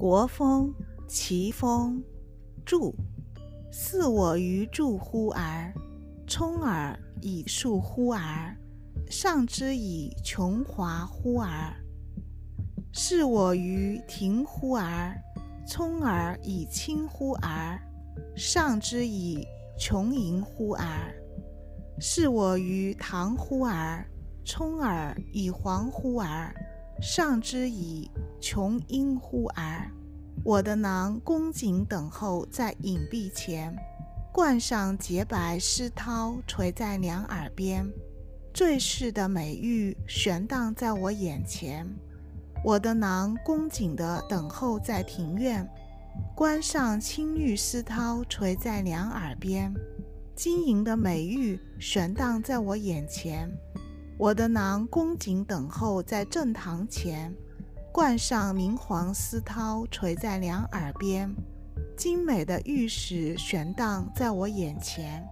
国风，齐风，注。似我于柱乎而，充耳以树乎而，上之以琼华乎而。是我于庭乎而，充耳以清乎而，上之以琼莹乎而。是我于堂乎而，充耳以黄乎而，上之以琼英忽而。我的囊恭谨等候在隐蔽前，冠上洁白丝绦垂在两耳边，坠饰的美玉悬荡在我眼前。我的囊恭谨地等候在庭院，冠上青玉丝绦垂在两耳边，晶莹的美玉悬荡在我眼前。我的囊恭谨等候在正堂前。冠上明黄丝绦垂在两耳边，精美的玉石悬荡在我眼前。